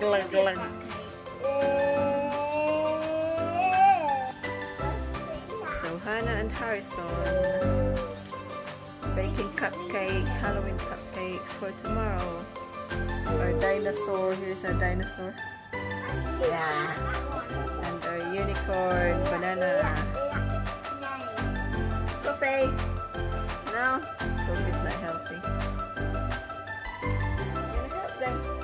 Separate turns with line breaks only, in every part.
So Hannah and Harrison baking cupcake, Halloween cupcakes for tomorrow. Our dinosaur, here's our dinosaur.
Yeah.
And our unicorn, banana. Coffee. No, Coffee's not healthy. You?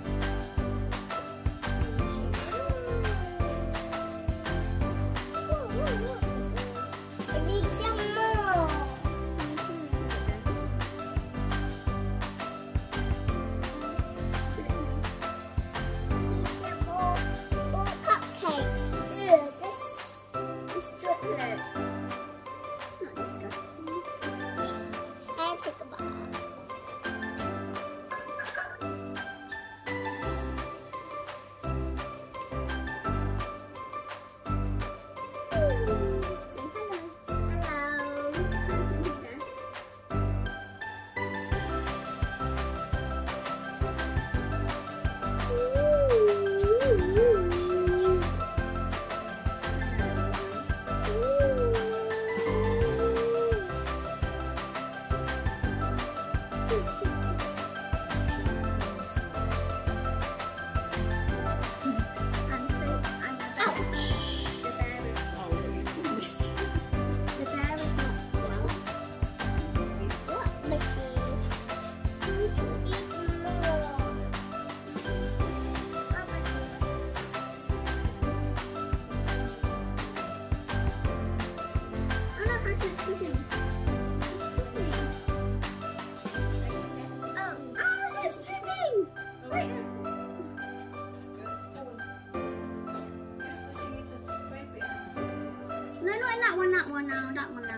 luôn ạ, quần nào, quần nào, đặng quần nào.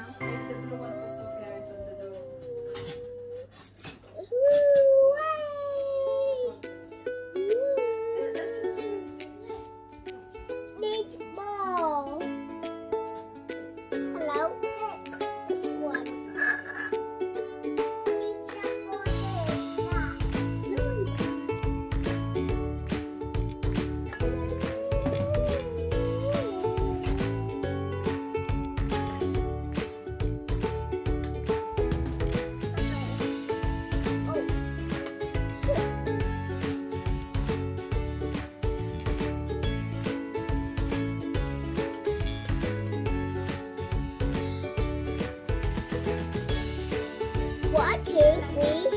One, two, three.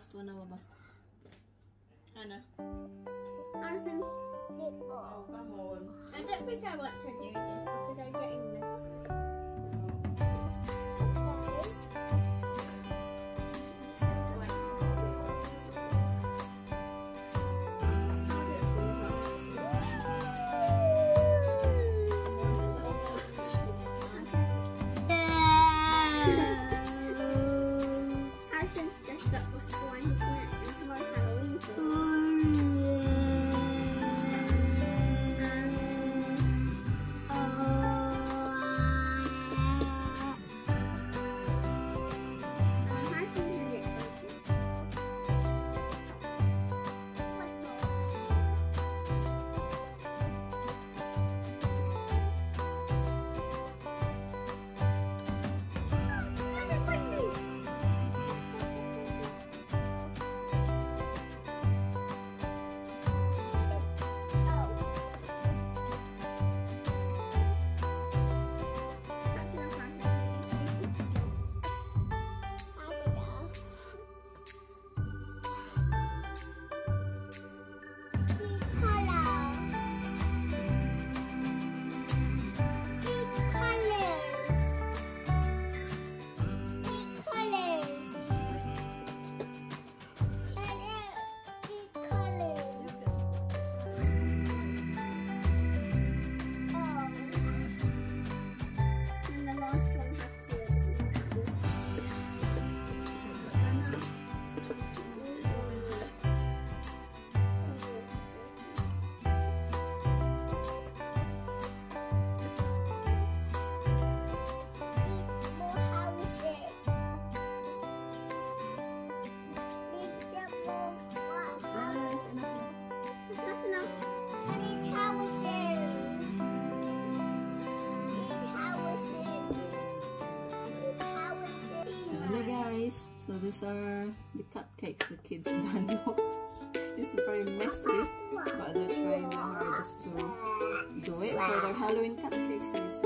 last one
baba.
Oh, come on.
I don't think I want to do this because I'm getting
guys, so these are the cupcakes the kids done. it's very messy, but they're trying their hardest to do it for their Halloween cupcakes. It's